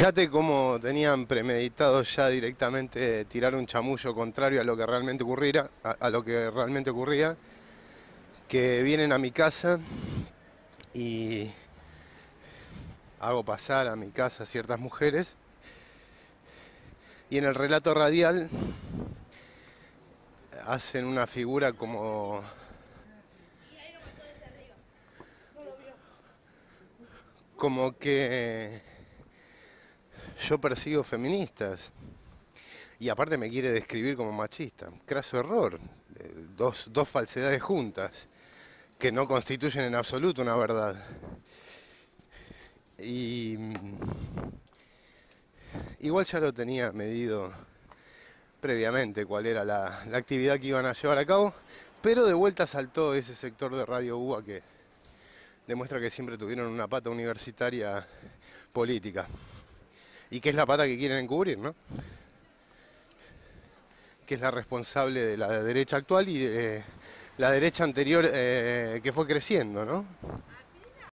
Fíjate cómo tenían premeditado ya directamente tirar un chamullo contrario a lo que realmente ocurriera, a, a lo que realmente ocurría, que vienen a mi casa y hago pasar a mi casa ciertas mujeres. Y en el relato radial hacen una figura como como que yo persigo feministas y aparte me quiere describir como machista. Craso error, eh, dos, dos falsedades juntas que no constituyen en absoluto una verdad. Y mm, igual ya lo tenía medido previamente cuál era la, la actividad que iban a llevar a cabo, pero de vuelta saltó ese sector de Radio UBA que demuestra que siempre tuvieron una pata universitaria política y que es la pata que quieren encubrir, ¿no? Que es la responsable de la derecha actual y de la derecha anterior eh, que fue creciendo, ¿no?